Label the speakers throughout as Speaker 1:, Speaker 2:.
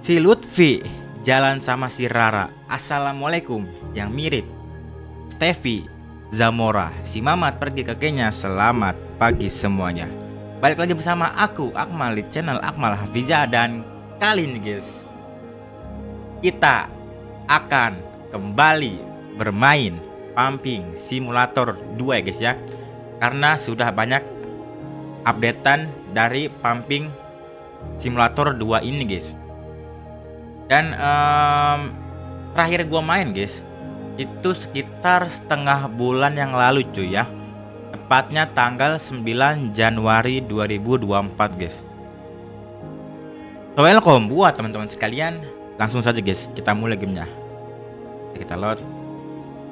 Speaker 1: Si Lutfi jalan sama si Rara. Assalamualaikum yang mirip. Steffi Zamora, si Mamat pergi ke Kenya. Selamat pagi semuanya. Balik lagi bersama aku Akmal di channel Akmal Hafiza dan kali ini guys kita akan kembali bermain Pumping Simulator 2 ya guys ya. Karena sudah banyak updatean dari Pumping Simulator 2 ini guys dan um, terakhir gua main guys itu sekitar setengah bulan yang lalu cuy ya. Tepatnya tanggal 9 Januari 2024 guys. So welcome buat teman-teman sekalian langsung saja guys kita mulai gamenya. Kita load.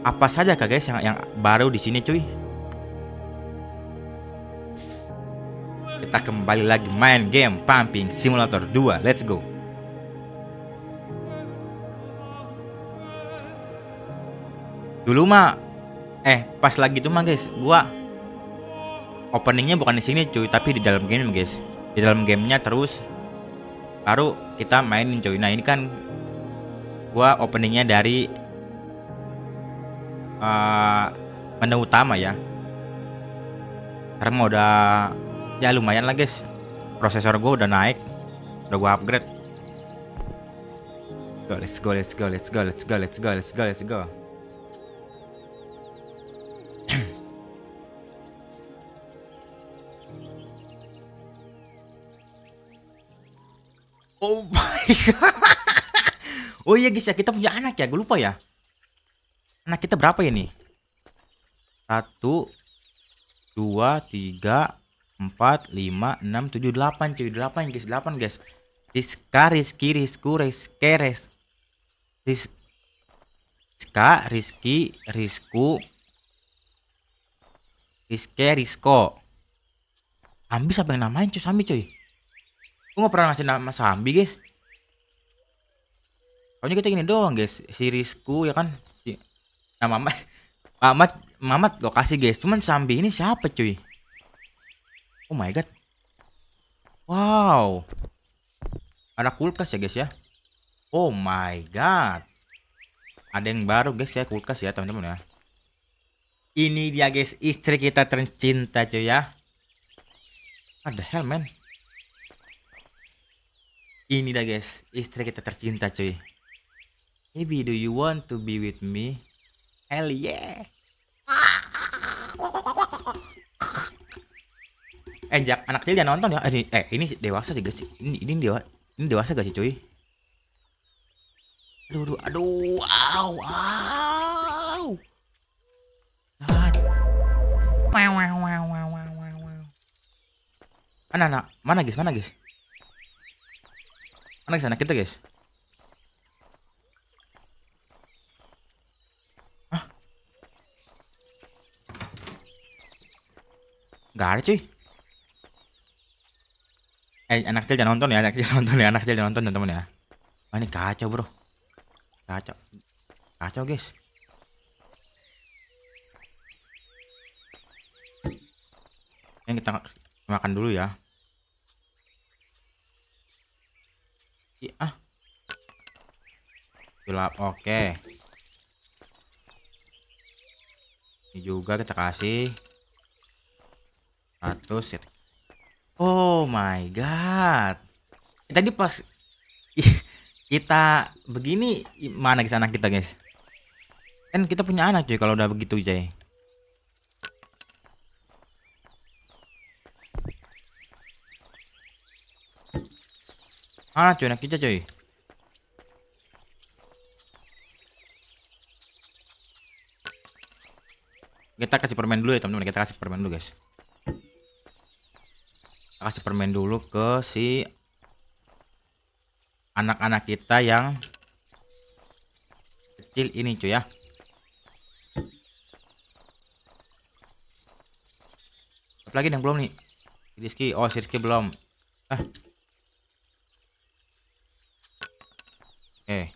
Speaker 1: Apa saja kak guys yang yang baru di sini cuy? Kita kembali lagi main game Pumping Simulator 2 let's go dulu mah eh pas lagi tuh mah guys gua openingnya bukan di sini cuy tapi di dalam game guys. Di dalam gamenya terus. Baru kita mainin cuy. Nah ini kan gua openingnya dari uh, menu utama ya. Mah udah ya lumayan lah guys. Prosesor gua udah naik udah gua upgrade. Go let's go let's go let's go let's go let's go let's go let's go Oh iya guys ya kita punya anak ya, gue lupa ya. Anak kita berapa ya nih? Satu, dua, tiga, empat, lima, enam, tujuh, delapan, cuy delapan guys, delapan guys. Rizka, Rizky, Rizku, Rizke, Res, Rizka, Rizky, Rizku, Rizke, Rizko. Ambil siapa yang namain cuy, Sambi cuy. Gue gak pernah ngasih nama Sambi guys Pokoknya kita gini doang guys. Si Rizku ya kan? Si Nah Mamat. Mamat Mamat kasih guys. Cuman Sambi ini siapa cuy? Oh my god. Wow. Ada kulkas ya guys ya? Oh my god. Ada yang baru guys ya kulkas ya teman-teman ya. Ini dia guys istri kita tercinta cuy ya. Ada hell man? Ini dah guys, istri kita tercinta cuy. Baby, do you want to be with me? Hell yeah. Eh, jak, anak kecil jangan nonton ya. Eh, ini, eh, ini dewasa sih guys. Ini ini dewa, ini dewasa gak sih cuy? Aduh, aduh, aduh, wow, wow. Mana, anak? Mana guys? Mana guys? Mana sana kita guys? Gak ada cuy. Eh anak kecil jangan nonton ya, anak kecil nonton ya, anak kecil jangan nonton teman-teman ya. Wah ini kacau bro, kacau, kacau guys. Yang kita makan dulu ya. Iya. Ah. Gelap. Oke. Ini juga kita kasih 100 set. Oh my god. Tadi pas kita begini mana ke sana kita, guys? Kan kita punya anak cuy kalau udah begitu, cuy. Mana cuy anak kita cuy Kita kasih permen dulu ya teman-teman Kita kasih permen dulu guys Kasih permen dulu ke si Anak-anak kita yang Kecil ini cuy ya Apa lagi yang belum nih Rizky Oh Rizky belum Ah Eh.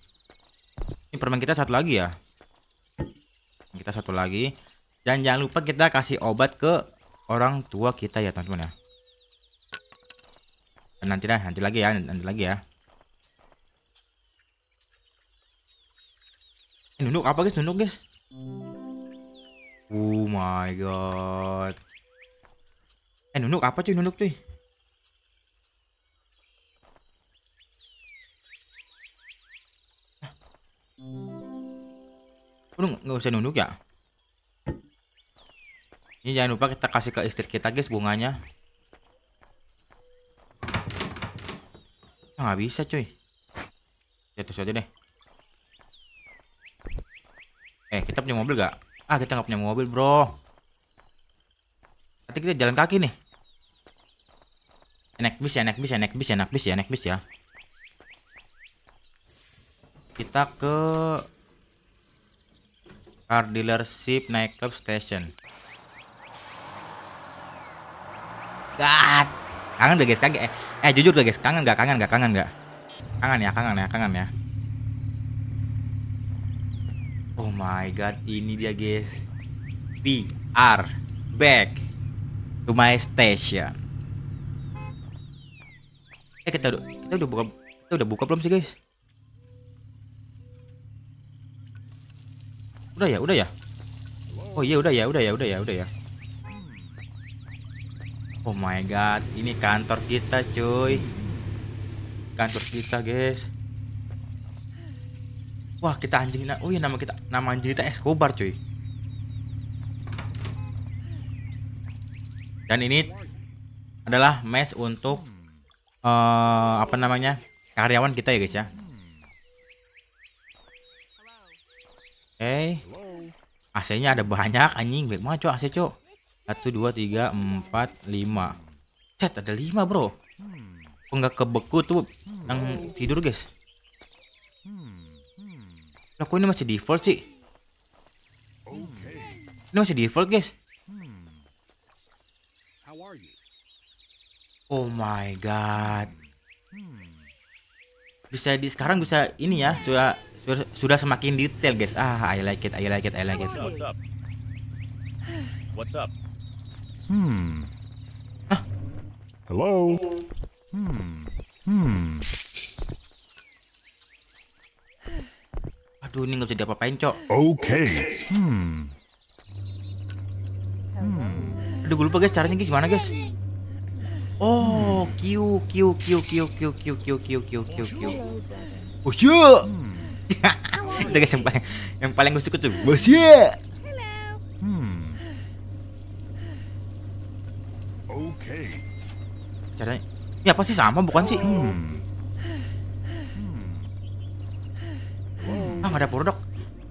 Speaker 1: Ini permen kita satu lagi ya. Kita satu lagi. Dan jangan lupa kita kasih obat ke orang tua kita ya teman-teman ya nanti dah nanti lagi ya nanti lagi ya. Eh, nunduk apa guys? Nunduk guys? Oh my god. Eh nunduk apa cuy? Nunduk cuy. Lu nggak usah nunduk ya. Ini jangan lupa kita kasih ke istri kita guys bunganya. Nggak bisa cuy. Jatuh saja deh. Eh kita punya mobil gak? Ah kita nggak punya mobil bro. Nanti kita jalan kaki nih. Naik bis ya, naik bis ya, naik bis ya, naik bis ya, naik bis ya. Kita ke car dealership nightclub station. God. Kangen gak guys? Kangen. Eh, eh jujur gak guys? Kangen gak? Kangen gak? Kangen gak? Kangen ya, kangen ya, kangen ya. Oh my god, ini dia guys. We are back to my station. Eh kita udah kita udah buka kita udah buka belum sih guys? Udah ya, udah ya. Oh iya udah ya, udah ya, udah ya, udah ya. Oh my god, ini kantor kita cuy. Kantor kita guys. Wah kita anjing oh iya nama kita nama anjing kita Escobar cuy. Dan ini adalah mes untuk uh, apa namanya karyawan kita ya guys ya. Oke. Okay. AC-nya ada banyak anjing, baik banget cuy AC cuy. Satu dua tiga empat lima. Cet ada lima bro. Enggak kebeku tuh yang tidur guys. Lah kok ini masih default sih? Ini masih default guys. Oh my god. Bisa di sekarang bisa ini ya, sudah sudah, sudah semakin detail guys. Ah, I like it, I like it, I like it.
Speaker 2: What's up? What's up?
Speaker 3: Hmm.
Speaker 1: Hah?
Speaker 3: Hello? Hmm. Hmm.
Speaker 1: Aduh, ini nggak bisa diapa-apain, Cok.
Speaker 3: Okay. Hmm.
Speaker 1: Aduh, gue lupa guys, caranya gimana guys? Oh, Q Q Q Q Q Q Q Q Q Q Q. Oh. Itu guys yang paling yang paling gue suka tuh. Oh, shit.
Speaker 3: Hmm. Okay.
Speaker 1: Caranya ini apa sih sama bukan sih?
Speaker 3: Hmm.
Speaker 1: Ah, nggak ada produk.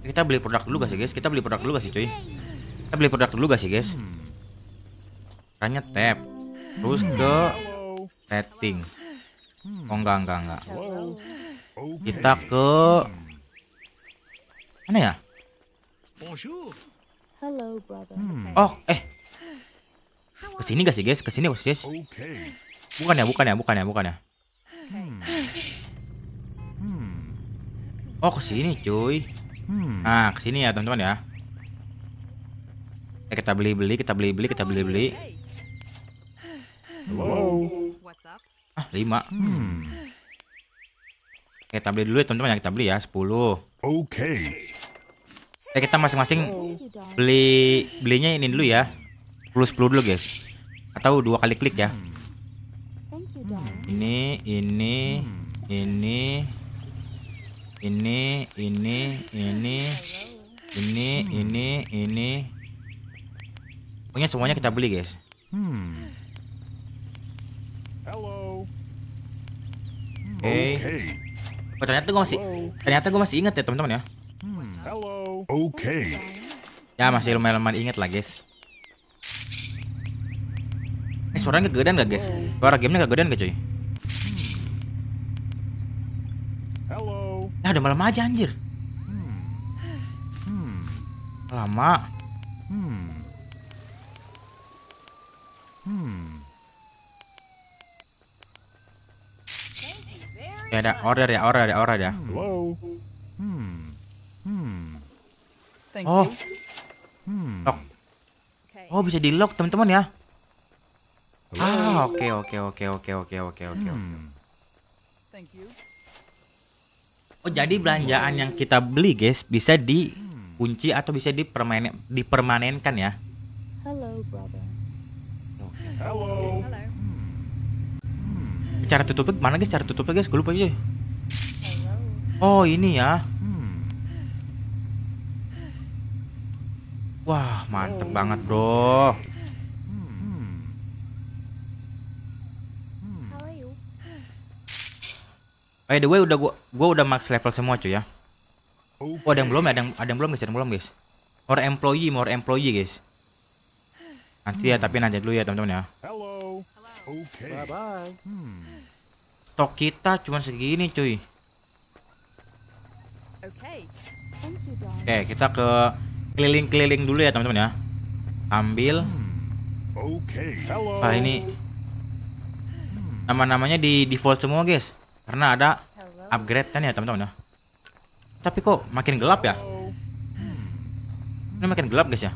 Speaker 1: Kita beli produk dulu gak sih, guys? Kita beli produk dulu gak sih, cuy? Kita beli produk dulu gak sih, guys? Caranya tap. Terus ke setting. Oh, enggak, enggak, enggak. Kita ke mana ya?
Speaker 2: Bonjour.
Speaker 4: Hello, brother.
Speaker 3: Hmm.
Speaker 1: Oh, eh. Ke sini gak sih, guys? Ke sini gak sih, guys? Bukan ya, bukan ya, bukan ya, bukan ya.
Speaker 3: Hmm.
Speaker 1: Oh, ke sini, cuy. Nah, ke sini ya, teman-teman ya. Eh, kita beli-beli, kita beli-beli, kita beli-beli.
Speaker 3: Hello.
Speaker 5: What's up?
Speaker 1: Ah, 5.
Speaker 3: Hmm.
Speaker 1: Kita beli dulu ya, teman-teman ya. Kita beli ya, 10.
Speaker 3: Okay.
Speaker 1: Eh, kita masing-masing beli belinya ini dulu ya. 10 10 dulu, guys. Atau dua kali klik ya.
Speaker 4: Thank you, darling.
Speaker 1: Ini, ini, ini, ini, ini, ini, ini, ini, ini. Pokoknya semuanya kita beli, guys.
Speaker 3: Hmm. Hello.
Speaker 1: Oke.
Speaker 3: Okay.
Speaker 1: Oh, ternyata gue masih ternyata gue masih inget ya, teman-teman ya.
Speaker 3: Hmm. Hello. Okay.
Speaker 1: Ya, masih lumayan-lumayan inget lah, guys. Eh, suaranya kegedean gak, guys? Suara gamenya kegedean gak, cuy?
Speaker 3: Hello.
Speaker 1: Ya, udah malam aja, anjir.
Speaker 3: Hmm.
Speaker 1: Lama.
Speaker 3: Hmm. Hmm.
Speaker 1: Ya, ada order ya, order ada order ya.
Speaker 3: Hello. Hmm. Hmm.
Speaker 5: Thank
Speaker 1: Oh,
Speaker 5: you.
Speaker 3: Hmm.
Speaker 1: lock. Oh, bisa di lock, teman-teman ya. Ah, oke oke oke oke oke oke oke.
Speaker 3: Hmm.
Speaker 1: Oh, jadi belanjaan yang kita beli, guys, bisa dikunci atau bisa dipermanen dipermanenkan ya?
Speaker 4: Hello, brother.
Speaker 2: Hello.
Speaker 5: Hmm.
Speaker 1: Cara tutupnya mana guys? Cara tutupnya guys? Gue lupa aja. Oh, ini ya.
Speaker 3: Hmm.
Speaker 1: Wah, mantep banget, bro. By the way udah gua gua udah max level semua cuy ya.
Speaker 3: Okay.
Speaker 1: Oh ada yang belum ya? Ada yang, ada yang belum guys? Ada yang belum guys? More employee, more employee guys. Nanti ya, tapi nanti dulu ya teman-teman ya.
Speaker 3: Hello. Okay. Bye bye. Hmm.
Speaker 1: Stok kita cuma segini cuy.
Speaker 5: Okay.
Speaker 1: Oke, kita ke keliling-keliling dulu ya teman-teman ya. Ambil.
Speaker 3: Okay. Hello.
Speaker 1: Ah ini nama-namanya di default semua guys. Karena ada upgrade kan ya teman-teman ya. Tapi kok makin gelap ya? Ini makin gelap guys ya.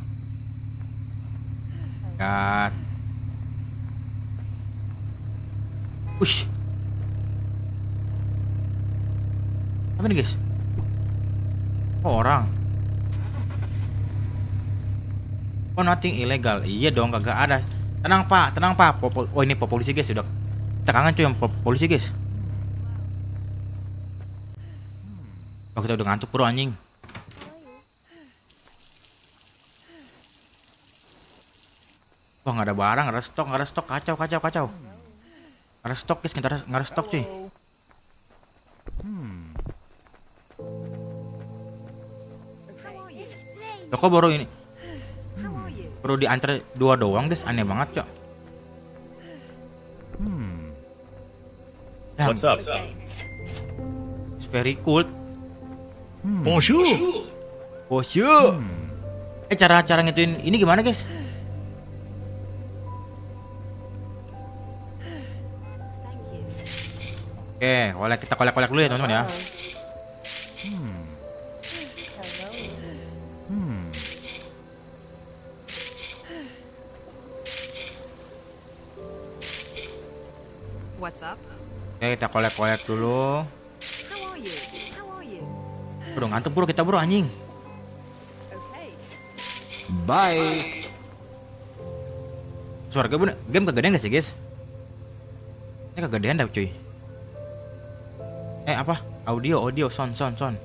Speaker 1: God. Ush. Apa nih guys? Oh, orang. Oh nothing illegal. Iya dong kagak ada. Tenang pak, tenang pak. Popo- oh ini polisi guys sudah. Kita kangen cuy yang polisi guys. Oh kita udah ngantuk bro anjing. Wah nggak ada barang, nggak ada stok, nggak ada stok, kacau, kacau, kacau. Nggak ada stok guys, kita ada- nggak ada stok cuy.
Speaker 3: Hmm.
Speaker 5: You?
Speaker 1: Toko baru ini,
Speaker 5: you?
Speaker 1: baru diantar dua doang guys, aneh banget cok.
Speaker 3: Hmm.
Speaker 1: Damn,
Speaker 2: What's up?
Speaker 1: It's very cool.
Speaker 2: Bonjour.
Speaker 1: Oh shoot. Eh cara cara ngituin ini gimana guys?
Speaker 5: Thank you.
Speaker 1: Oke, kolek kita kolek-kolek dulu ya teman-teman ya.
Speaker 3: Hmm.
Speaker 5: What's up?
Speaker 1: Oke, kita kolek-kolek dulu. Bro, ngantuk bro kita bro anjing.
Speaker 5: Okay.
Speaker 3: Bye.
Speaker 1: Suara gue game kegedean gak sih guys? Ini kegedean dah cuy. Eh apa? Audio, audio, sound, sound, sound.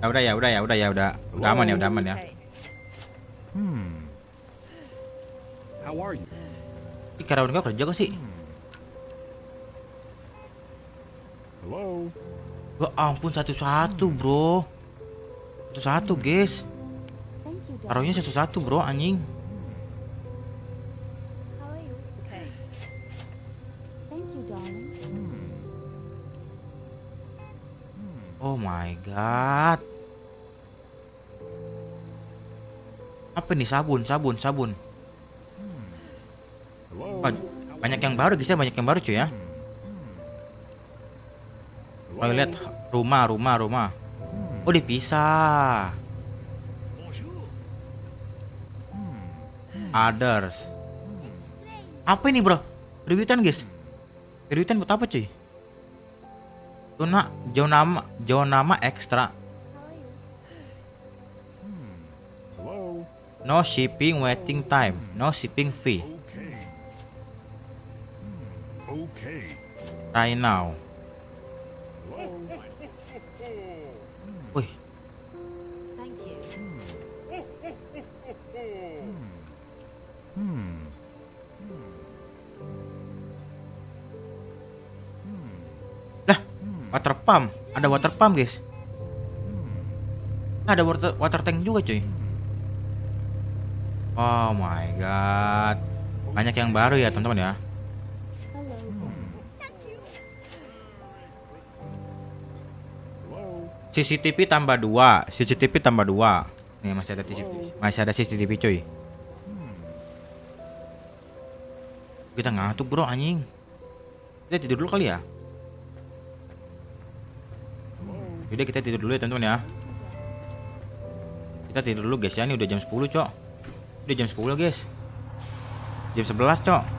Speaker 1: Ya udah ya udah ya udah ya udah udah aman ya udah aman ya.
Speaker 3: Hmm.
Speaker 2: How are you?
Speaker 1: Ih, karyawan gue kerja kok sih?
Speaker 3: Hello.
Speaker 1: Ya ampun satu-satu bro. Satu-satu guys. Taruhnya satu-satu bro anjing. Oh my god. Apa nih sabun, sabun, sabun. Banyak yang baru guys ya, banyak yang baru cuy ya. Oh, lihat rumah, rumah, rumah. Oh, dipisah.
Speaker 2: Bonjour.
Speaker 1: Others. Apa ini, Bro? Rebutan, guys. Rebutan buat apa, cuy? Zona zona nama zona nama ekstra.
Speaker 3: Hello.
Speaker 1: No shipping waiting time. No shipping fee.
Speaker 3: Okay. Okay.
Speaker 1: Right now. Wih,
Speaker 5: Thank you.
Speaker 3: Hmm.
Speaker 1: lah, water pump. Ada water pump, guys. Ada water water tank juga, cuy. Oh my god. Banyak yang baru ya, teman-teman ya. CCTV tambah 2 CCTV tambah 2 Nih masih ada CCTV. Masih ada CCTV cuy. Kita ngantuk bro anjing. Kita tidur dulu kali ya? Yaudah kita tidur dulu ya teman-teman ya. Kita tidur dulu guys ya. Ini udah jam 10 cok. Udah jam 10 guys. Jam 11 cok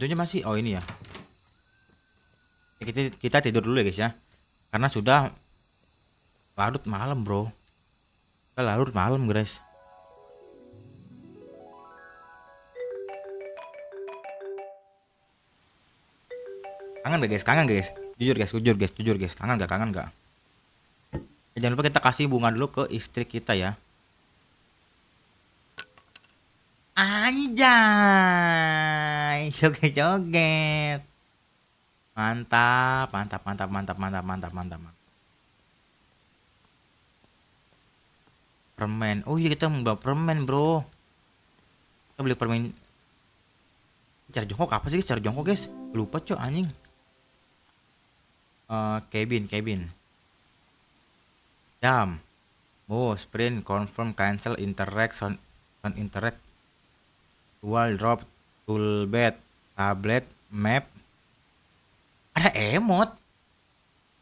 Speaker 1: Pintunya masih oh ini ya. Ya, Kita kita tidur dulu ya guys ya. Karena sudah larut malam, Bro. Sudah larut malam, guys. Kangen gak guys? Kangen gak guys? Jujur guys, jujur guys, jujur guys. Kangen gak? Kangen gak? Ya, jangan lupa kita kasih bunga dulu ke istri kita ya. Anjay, joget-joget. Mantap, mantap, mantap, mantap, mantap, mantap, mantap. Permen. Oh iya kita mau permen, Bro. Kita beli permen. Cara jongkok apa sih? Cara jongkok, guys? Lupa, Cok, anjing. Eh, cabin, cabin. Jam. Oh, sprint, confirm, cancel, interact, sound interact. Wall drop, tool bed, tablet, map. Ada emot.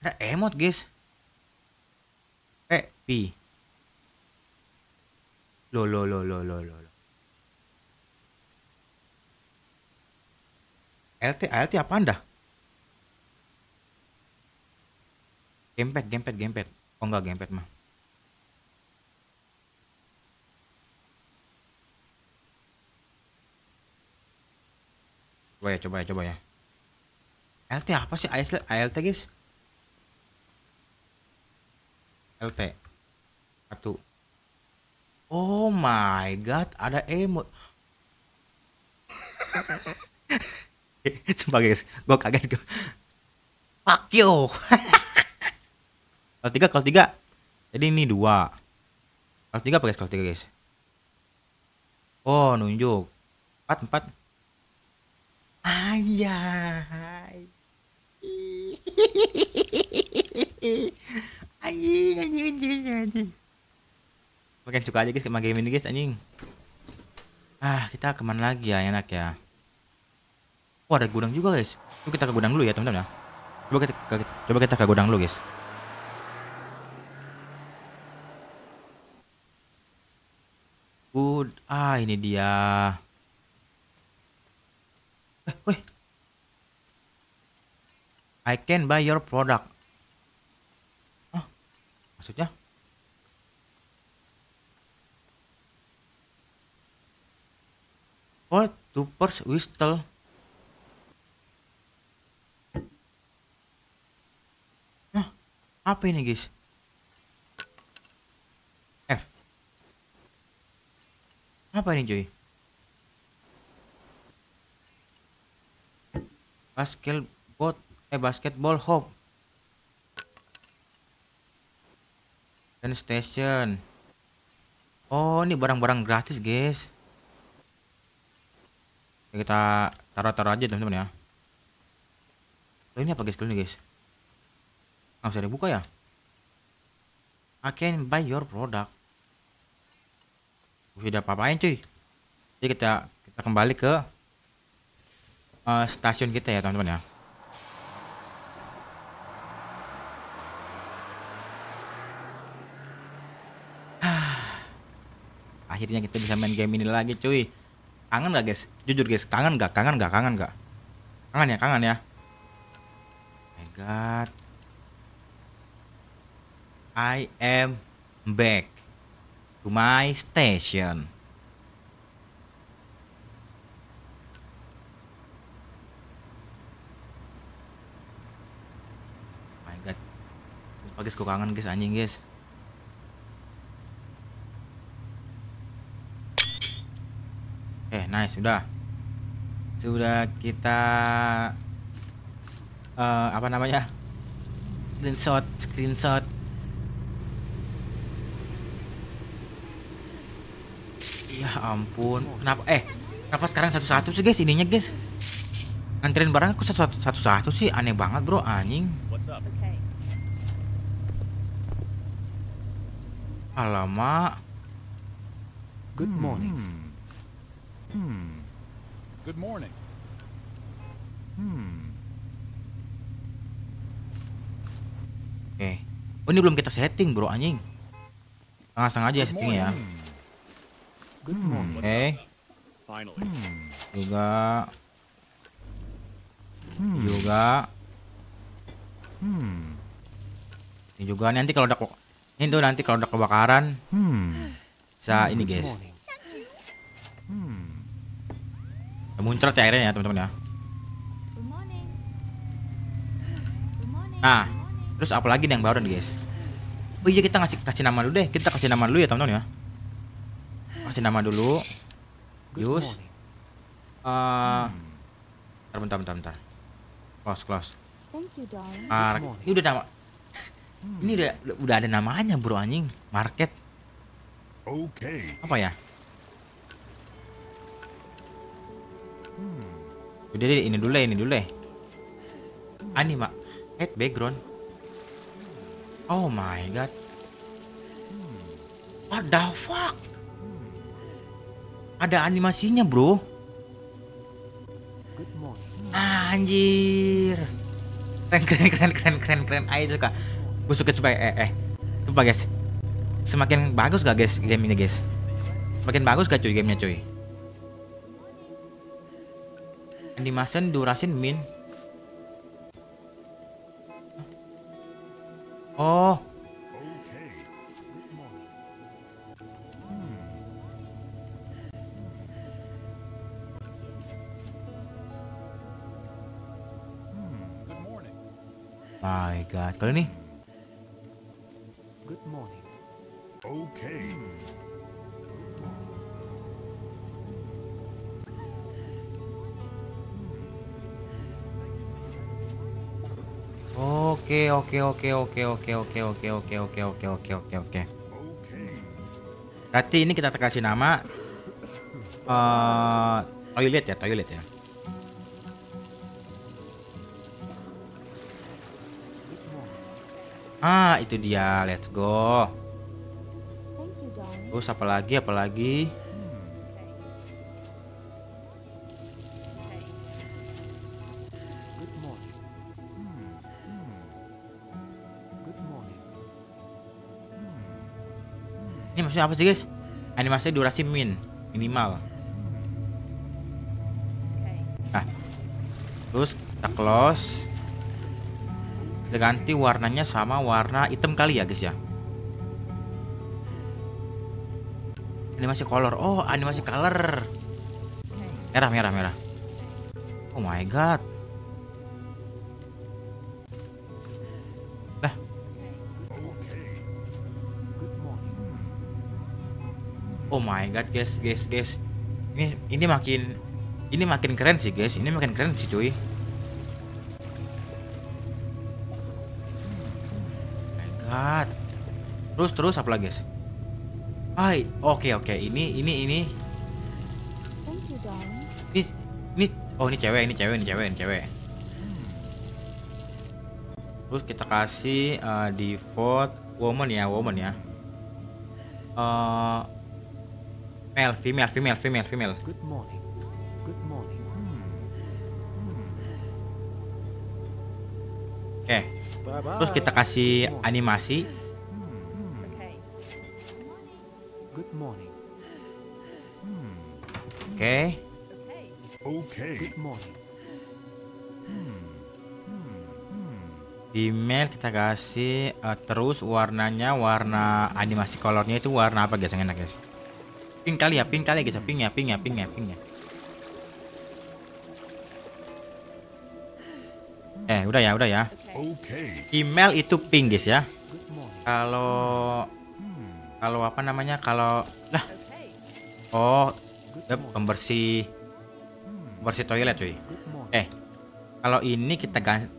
Speaker 1: Ada emot, guys. Eh, P. Lo lo lo lo lo lo. lo. LT, LT apa anda? Gamepad, gamepad, gamepad. Oh enggak gamepad mah. Coba ya, coba ya, coba ya. LT apa sih? ASL, ALT guys? LT. Satu. Oh my god, ada emot. Sumpah guys, gue kaget gue. Fuck you. kalau tiga, kalau tiga. Jadi ini dua. Kalau tiga apa guys? Kalau tiga guys. Oh nunjuk. Empat, empat. Anjay. anjing, anjing, anjing, anjing. Makin suka aja guys sama game ini guys anjing. Ah, kita ke mana lagi ya enak ya? Oh ada gudang juga guys. Yuk kita ke gudang dulu ya teman-teman ya. Coba kita ke- coba kita ke gudang dulu guys. Good. Ah ini dia. Weh. I can buy your product. Hah? Maksudnya? Oh, two purse whistle. Hah? Apa ini, guys? F. Apa ini, cuy? Basketball, eh basketball hoop. Dan station. Oh, ini barang-barang gratis, guys. Ya, kita taruh-taruh aja teman-teman ya. Loh, ini apa guys? Ini guys. Nggak bisa dibuka ya? I can buy your product. Sudah apa-apain cuy. Jadi kita kita kembali ke eh, stasiun kita ya teman-teman ya. Akhirnya kita bisa main game ini lagi cuy. Kangen gak guys? Jujur guys, kangen gak? Kangen gak? Kangen gak? Kangen ya, kangen ya. My God. I am back to my station. My God. Sumpah guys, gue kangen guys, anjing guys. Eh, nice, sudah. Sudah kita eh apa namanya? Screenshot, screenshot. Ya ampun. Kenapa eh kenapa sekarang satu-satu sih guys ininya guys? Nganterin barang aku satu-satu sih aneh banget, Bro, anjing.
Speaker 2: What's up?
Speaker 5: Okay.
Speaker 1: Alamak.
Speaker 2: Good morning. Good morning.
Speaker 1: Oke. Oh, ini belum kita setting, Bro, anjing. Setengah-setengah aja settingnya ya.
Speaker 2: Good morning.
Speaker 1: Oke.
Speaker 2: Finally.
Speaker 1: Juga juga.
Speaker 3: Hmm.
Speaker 1: Ini juga nanti kalau udah ke- ini tuh nanti kalau udah kebakaran
Speaker 3: Hmm.
Speaker 1: bisa ini guys.
Speaker 3: Hmm.
Speaker 1: Muncrat ya airnya ya teman-teman ya.
Speaker 4: Good morning. Good morning.
Speaker 1: Nah, terus apa lagi nih yang baru nih guys? Oh iya kita ngasih kasih nama dulu deh. Kita kasih nama dulu ya teman-teman ya. Kasih nama dulu. Yus. Eh, bentar, bentar, bentar, bentar. Close, close.
Speaker 4: Thank you, darling.
Speaker 1: Mark,
Speaker 2: morning.
Speaker 1: ini udah nama. Ini udah udah ada namanya bro anjing. Market
Speaker 3: Okay.
Speaker 1: apa ya?
Speaker 3: Hmm.
Speaker 1: Udah deh, ini dulu deh, ini dulu deh. Anima, head background. Oh my god. What the fuck? Ada animasinya bro.
Speaker 2: Good morning.
Speaker 1: Anjir. Keren keren keren keren keren keren. Ayo suka. Gue suka supaya eh eh. Coba guys. Semakin bagus gak guys gamenya guys? Semakin bagus gak cuy gamenya cuy? Animation durasin min. Oh, my god. Kalau ini
Speaker 2: Good morning.
Speaker 3: Okay.
Speaker 1: Oke oke oke oke oke oke oke oke oke oke oke oke oke. Berarti ini kita kasih nama eh toilet ya toilet ya. Ah itu dia let's go.
Speaker 4: Thank you, darling.
Speaker 1: Terus apa lagi apa lagi?
Speaker 2: Morning. Good morning.
Speaker 1: Ini maksudnya apa sih guys? Animasi durasi min minimal. Nah, terus kita close. Ganti warnanya sama warna hitam kali ya guys ya. Animasi color. Oh, animasi color. Merah, merah, merah. Oh my god. Lah, oh my god guys, guys, guys. Ini ini makin ini makin keren sih guys. Ini makin keren sih cuy. Terus terus apa lagi guys? Hai, oke oke. Ini ini ini
Speaker 4: Thank you, darling.
Speaker 1: ini ini oh ini cewek, ini cewek, ini cewek, ini cewek. Terus kita kasih eh, default woman ya, woman ya. Eh male, female, female, female, female.
Speaker 2: Good morning. Good morning.
Speaker 1: Oke. Terus kita kasih animasi.
Speaker 5: Okay. Okay.
Speaker 2: Good morning.
Speaker 1: Di mail kita kasih eh, terus warnanya warna animasi colornya itu warna apa guys yang enak guys? Pink kali ya, pink kali guys, pink ya, pink ya, pink ya, pink ya. Eh, udah ya, udah ya.
Speaker 3: Okay.
Speaker 1: Email itu pink guys ya. Kalau kalau apa namanya? Kalau lah, oh, yep, pembersih pembersih toilet cuy. Eh, kalau ini kita ganti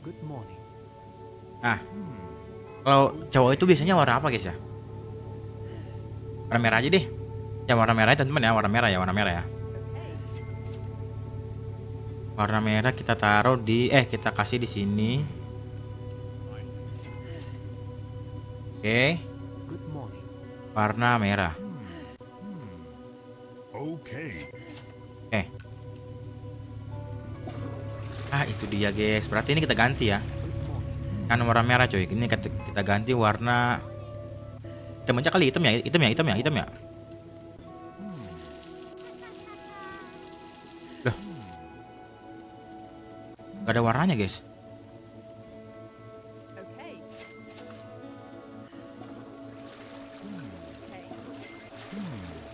Speaker 2: Good morning.
Speaker 1: Nah, kalau cowok itu biasanya warna apa guys ya? Warna merah aja deh. Ya warna merah ya teman-teman ya, warna merah ya, warna merah ya.
Speaker 5: Okay.
Speaker 1: Warna merah kita taruh di eh kita kasih di sini. Oke,
Speaker 2: morning.
Speaker 1: Warna merah.
Speaker 3: Okay.
Speaker 1: Eh. Ah, itu dia guys. Berarti ini kita ganti ya. Kan warna merah cuy. Ini kita kita ganti warna hitam aja kali hitam ya, hitam ya, hitam ya, hitam ya. Loh. Gak ada warnanya guys.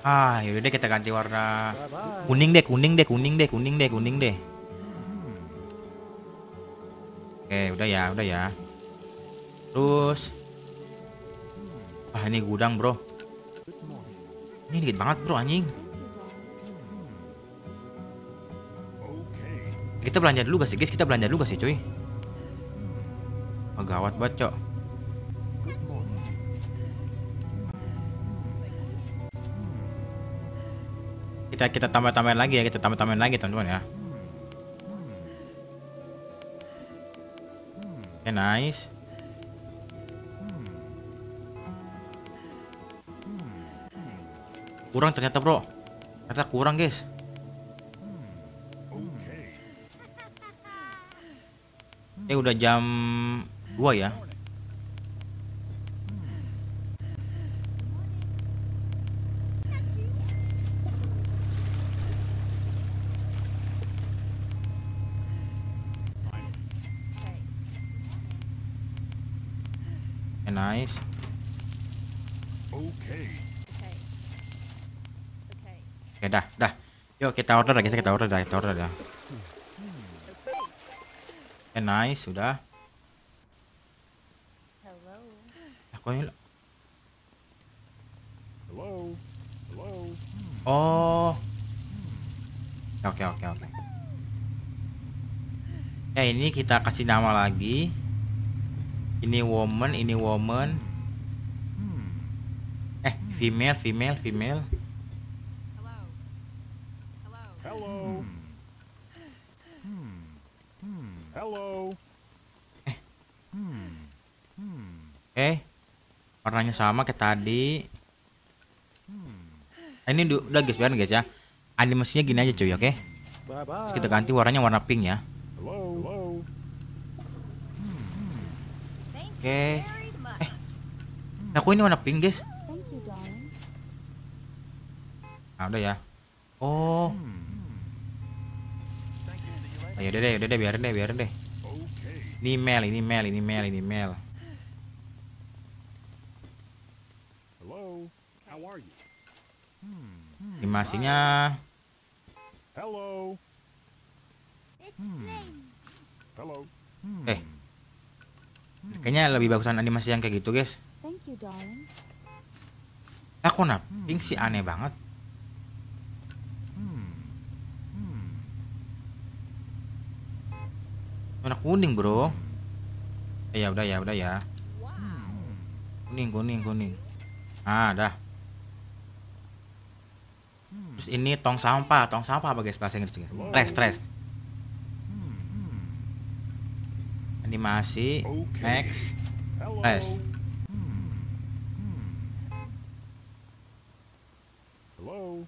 Speaker 1: Ah, yaudah deh kita ganti warna kuning deh, kuning deh, kuning deh, kuning deh, kuning deh. Oke, udah ya, udah ya. Terus, ah ini gudang bro. Ini dikit banget bro anjing. Kita belanja dulu gak sih guys? Kita belanja dulu gak sih cuy? Oh, gawat banget cok. Kita kita tambah tambahin lagi ya, kita tambah tambahin lagi teman-teman ya. Oke nice. Kurang ternyata bro. Ternyata kurang guys.
Speaker 3: Okay.
Speaker 1: Eh udah jam 2 ya.
Speaker 5: Okay.
Speaker 1: Oke nice.
Speaker 3: Okay.
Speaker 5: Okay. Okay.
Speaker 1: Oke dah, dah. Yuk kita order lagi, kita order dah, kita order dah.
Speaker 5: Okay.
Speaker 1: Oke nice, sudah.
Speaker 5: Hello.
Speaker 1: Aku ini
Speaker 3: Hello. Hello.
Speaker 1: Oh. Oke oke oke. Ya ini kita kasih nama lagi. Ini woman, ini woman. Eh female, female, female.
Speaker 5: Hello. Hello.
Speaker 3: Hello. Hello.
Speaker 1: Oke. Warnanya sama kayak tadi. Nah, ini udah guys, biarin guys ya. Animasinya gini aja cuy, oke? Terus kita ganti warnanya warna pink ya.
Speaker 3: Hello. Hello.
Speaker 5: Thank
Speaker 1: Oke.
Speaker 5: you very much.
Speaker 1: Aku ini warna pink guys.
Speaker 4: Thank you, darling.
Speaker 1: Nah, udah ya. Oh. Ayo deh, udah deh, biarin deh, biarin deh.
Speaker 3: Okay.
Speaker 1: Ini Mel, ini Mel, ini Mel, ini Mel.
Speaker 3: Hello. How are you?
Speaker 1: Animasinya
Speaker 3: Hello.
Speaker 4: It's
Speaker 3: Hello.
Speaker 1: eh kayaknya lebih bagusan animasi yang kayak gitu, guys.
Speaker 4: Thank you, darling.
Speaker 1: Aku nah, pink sih aneh banget. Warna kuning, Bro. Eh, ya udah ya, udah ya. Kuning, kuning, kuning. Ah, dah. Terus ini tong sampah, tong sampah apa guys bahasa Inggris guys? Trash, trash. Animasi,
Speaker 3: Okay. Hello.
Speaker 1: trash.
Speaker 3: Hello.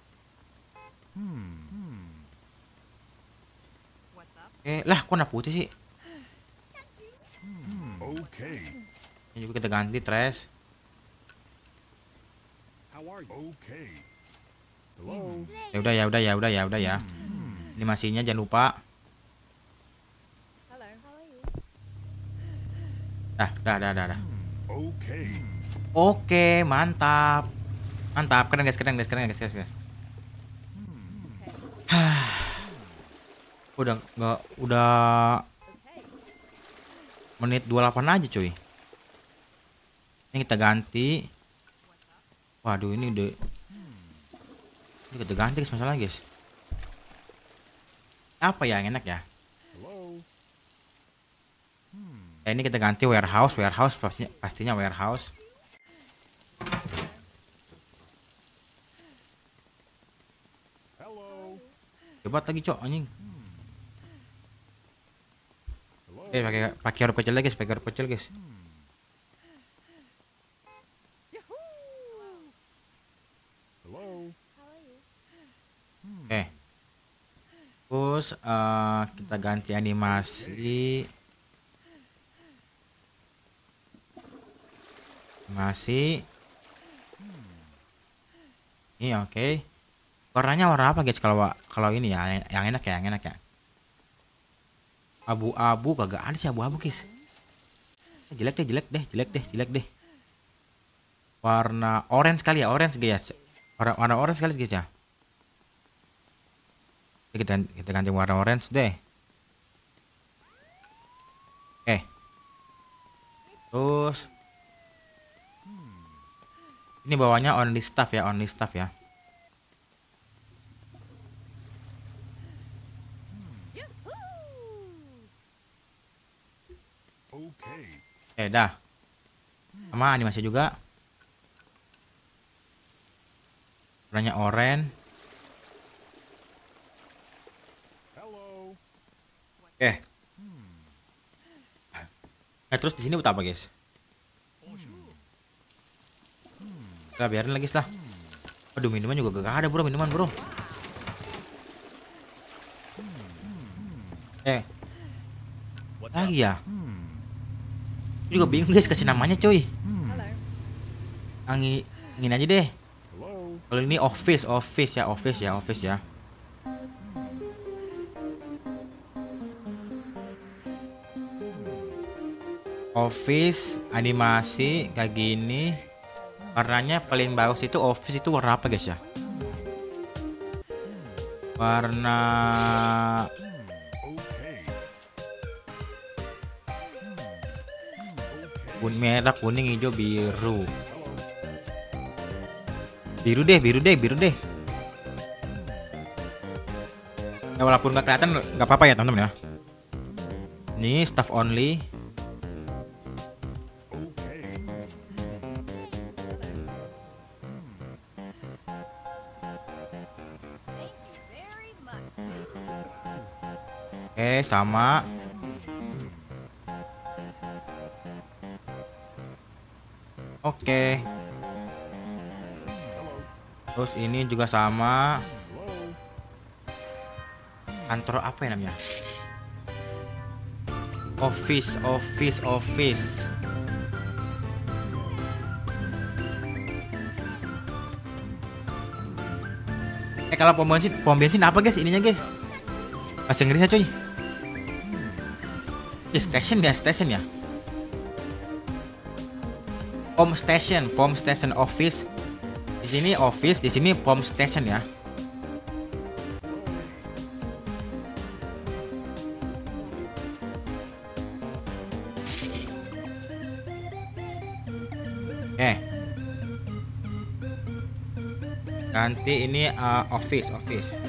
Speaker 1: Eh, lah kok warna putih sih? Ini juga kita ganti trash. Ya udah ya udah ya udah ya udah ya. Animasinya jangan lupa.
Speaker 5: Hello. How are you?
Speaker 1: Dah, dah, dah, dah, dah.
Speaker 3: Okay.
Speaker 1: Oke, mantap. Mantap, keren guys, keren guys, keren guys, guys, guys. udah nggak udah menit 28 aja cuy. Ini kita ganti. Waduh, ini udah ini kita ganti guys masalah guys. Apa ya yang enak ya? Ya, ini kita ganti warehouse, warehouse pastinya pastinya warehouse.
Speaker 3: Hello.
Speaker 1: Coba lagi cok anjing.
Speaker 3: Hello.
Speaker 1: Eh pakai pakai huruf kecil guys, pakai huruf kecil guys.
Speaker 3: Hello.
Speaker 4: How are you?
Speaker 1: Oke. Terus eh, kita ganti animasi. Animasi. Ini oke. Warnanya warna apa guys kalau kalau ini ya yang enak ya, yang enak ya. Abu-abu kagak ada sih abu-abu guys. Jelek deh, jelek deh, jelek deh, jelek deh. Warna orange kali ya, orange guys. Warna, warna orange kali guys ya. Kita, kita ganti warna orange deh. Oke. Terus ini bawahnya only staff ya, only staff ya.
Speaker 3: Okay.
Speaker 1: Eh dah. Sama animasi juga. Warnanya oranye.
Speaker 3: Hello.
Speaker 1: Eh. Nah terus di sini buat apa guys? Kita biarin lagi lah. Aduh minuman juga gak ada bro minuman bro. Eh. Lagi ya? Gua juga bingung guys kasih namanya cuy.
Speaker 5: Hello.
Speaker 1: Angi, ingin aja deh. Kalau ini office, office ya, office ya, office ya. Office, animasi kayak gini. Warnanya paling bagus itu office itu warna apa guys ya? Warna kun merah, kuning, hijau, biru. Biru deh, biru deh, biru deh. Ya, walaupun nggak kelihatan nggak apa-apa ya teman-teman ya. Ini staff only. Sama. Oke. Terus ini juga sama. Kantor apa ya namanya? Office, office, office. Eh kalau pom bensin, pom bensin apa guys ininya guys? Bahasa Inggrisnya cuy. Ya station ya, station ya. Pom station, pom station office. Di sini office, di sini pom station ya. Eh. Ganti ini uh, office, office.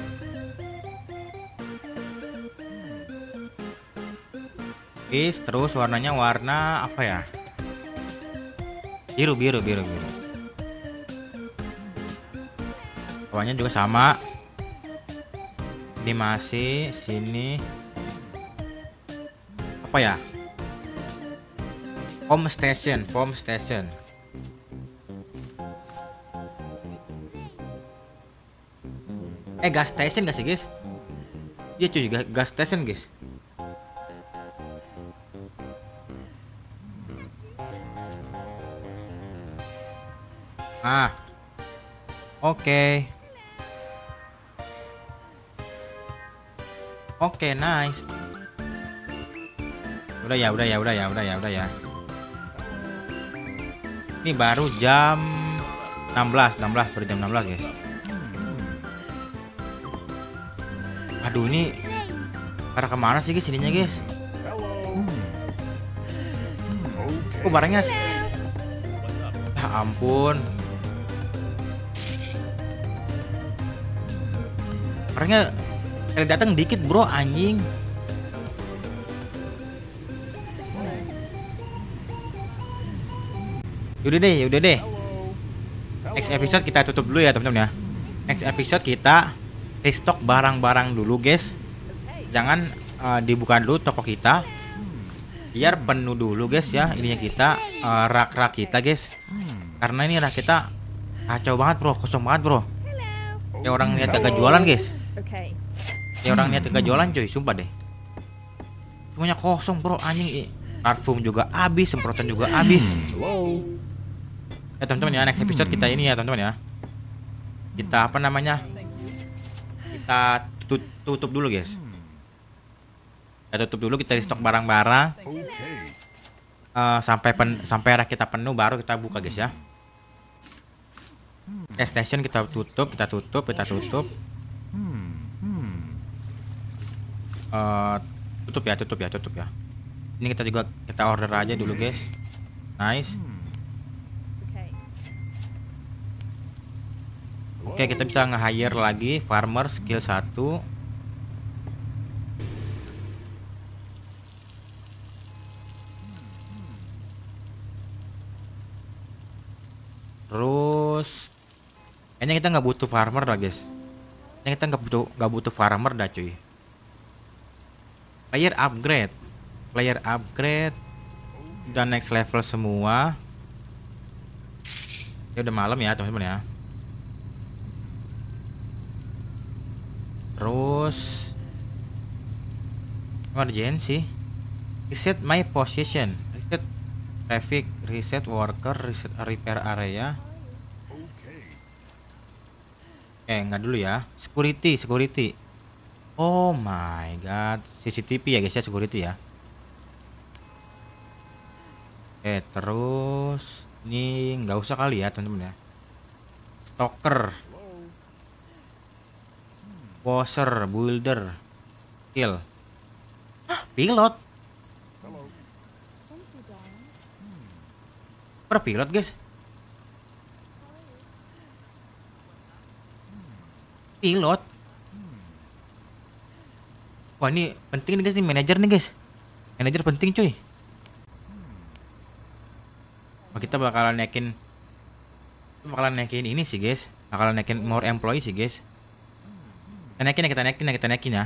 Speaker 1: Office terus warnanya warna apa ya? Biru, biru, biru, biru. Bawahnya juga sama. Animasi sini. Apa ya? Home station, home station. Eh gas station gak sih guys? Iya cuy, ga- gas station guys. Ah, oke. Oke, nice. Udah ya, udah ya, udah ya, udah ya, udah ya. Ini baru jam 16, 16 baru jam 16 guys. Aduh ini arah ke mana sih guys ininya guys?
Speaker 3: Okay.
Speaker 1: Oh barangnya Ya ampun. Barangnya kali datang dikit bro anjing. Yaudah deh, yaudah deh. Next episode kita tutup dulu ya teman-teman ya. Next episode kita restock barang-barang dulu guys. Jangan eh, dibuka dulu toko kita. Biar penuh dulu guys ya ininya kita eh, rak-rak kita guys. Karena ini rak kita kacau banget bro, kosong banget bro. Kayak orang niat kagak jualan guys.
Speaker 5: Okay.
Speaker 1: Kayak orang niat kagak jualan cuy, sumpah deh. Semuanya kosong bro, anjing. Parfum juga habis, semprotan juga habis.
Speaker 3: Hello.
Speaker 1: Ya teman-teman ya, next episode kita ini ya teman-teman ya. Kita apa namanya? kita tutup, tutup dulu guys kita tutup dulu kita stok barang-barang
Speaker 3: Okay.
Speaker 1: eh, sampai pen, sampai rak kita penuh baru kita buka guys ya Eh, station kita tutup kita tutup kita tutup
Speaker 3: Hmm. Hmm.
Speaker 1: Eh, tutup ya tutup ya tutup ya ini kita juga kita order aja dulu guys nice
Speaker 5: Okay.
Speaker 1: oke kita bisa nge-hire lagi farmer skill 1 terus kayaknya kita nggak butuh farmer lah guys kayaknya kita nggak butuh nggak butuh farmer dah cuy. Player upgrade. Player upgrade. Udah next level semua. Ya udah malam ya teman-teman ya. Terus emergency. Reset my position. Reset traffic reset worker reset repair area
Speaker 3: Okay.
Speaker 1: Eh nggak dulu ya. Security security. Oh my god. CCTV ya guys ya security ya. Eh terus ini nggak usah kali ya teman-teman ya. Stalker. Washer builder kill. Pilot? Per pilot guys pilot. Wah ini penting nih guys. Nih manajer nih guys. Manajer penting cuy. Wah, kita bakalan naikin bakalan naikin ini sih guys. Bakalan naikin more employee sih guys. Kita naikin ya kita naikin ya kita naikin ya.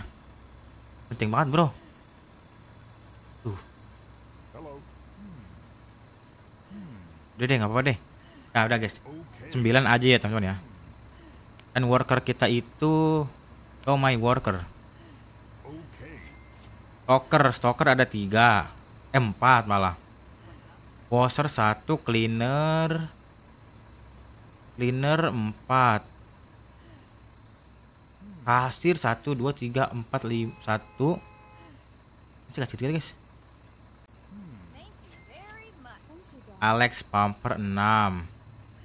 Speaker 1: Penting banget bro. Udah deh nggak apa-apa deh. Nah udah guys. 9 aja ya teman-teman ya dan worker kita itu oh my worker. Stalker stalker ada tiga. Eh, empat malah. Washer satu cleaner. Cleaner empat. Kasir satu dua tiga empat lima satu. Masih kasih tiga guys. Alex Pumper 6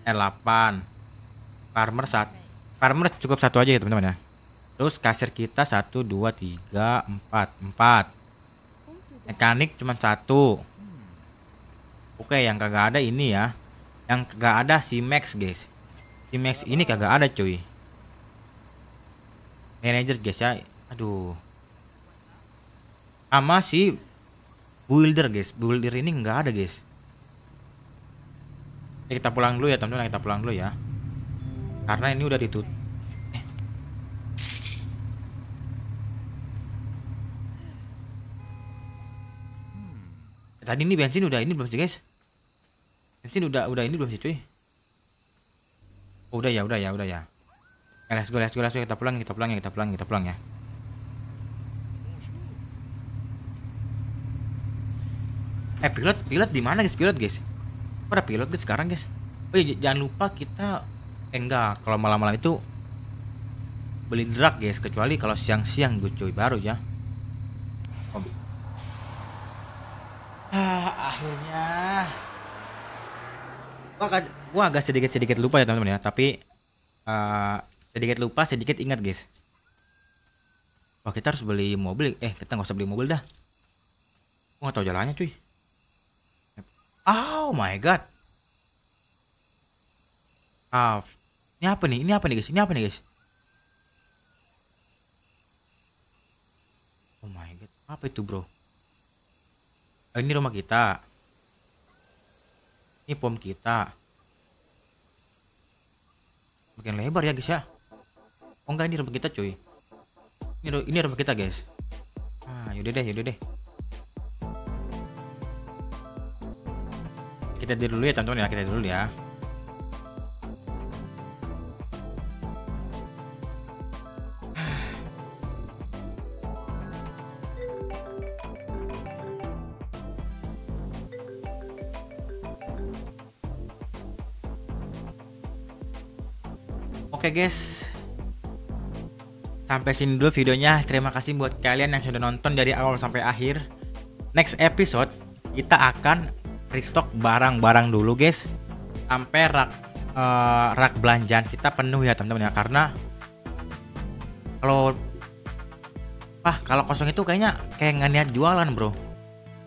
Speaker 1: eh 8 Farmer satu Farmer cukup satu aja ya teman-teman ya. Terus kasir kita 1, 2, 3, 4 4
Speaker 4: Thank you, darling.
Speaker 1: Mekanik cuma satu. Oke yang kagak ada ini ya. Yang kagak ada si Max guys. Si Max ini kagak ada cuy. Manager guys ya. Aduh. Sama si Builder guys. Builder ini nggak ada guys. Kita pulang dulu ya teman-teman. Kita pulang dulu ya karena ini udah ditutup eh. tadi ini bensin udah ini belum sih guys? Bensin udah udah ini belum sih cuy? Oh, udah ya udah ya udah ya. Eh, let's go let's go let's go. Kita pulang kita pulang ya kita pulang kita pulang ya. Eh pilot pilot di mana guys? Pilot guys? Ada pilot guys sekarang guys? Oh iya, jangan lupa kita eh enggak. Kalau malam-malam itu beli drag guys. Kecuali kalau siang-siang gue cuy. Baru ya. Oh. ah, akhirnya. Gua agak, gua agak sedikit-sedikit lupa ya teman-teman ya. Tapi eh, sedikit lupa sedikit ingat guys. Wah kita harus beli mobil. Eh kita nggak usah beli mobil dah. Gua nggak tahu jalannya cuy. Oh my god. Ah, ini apa nih? Ini apa nih guys? Ini apa nih guys? Oh my god, apa itu bro? Oh, ini rumah kita. Ini pom kita. Makin lebar ya guys ya. Oh enggak ini rumah kita cuy. Ini ini rumah kita guys. Ah, yaudah deh, yaudah deh. kita dulu ya teman-teman ya kita dulu ya Oke guys sampai sini dulu videonya. Terima kasih buat kalian yang sudah nonton dari awal sampai akhir. Next episode kita akan restock barang-barang dulu guys. Sampai rak eh, rak belanjaan kita penuh ya teman-teman ya karena kalau ah kalau kosong itu kayaknya kayak nggak niat jualan bro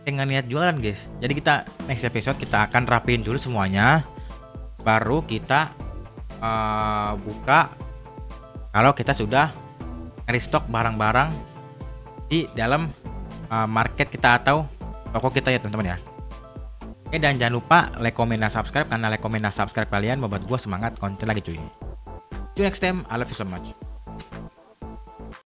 Speaker 1: kayak nggak niat jualan guys jadi kita next episode kita akan rapiin dulu semuanya baru kita eh, buka kalau kita sudah restock barang-barang di dalam eh, market kita atau toko kita ya teman-teman ya Oke dan jangan lupa like, comment, dan subscribe karena like, comment, dan subscribe kalian membuat gue semangat konten lagi cuy. See you next time. I love you so much.